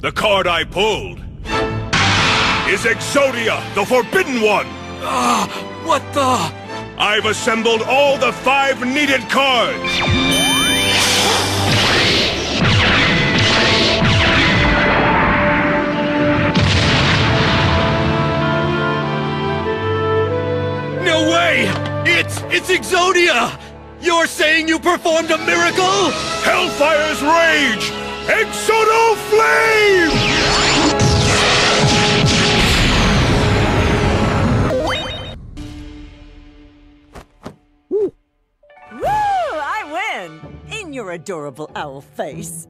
The card I pulled is Exodia, the Forbidden One! Ah, what the? I've assembled all the five needed cards! No way! It's, it's Exodia! You're saying you performed a miracle? Hellfire's Rage! Exodo Flame! Woo! I win! In your adorable owl face.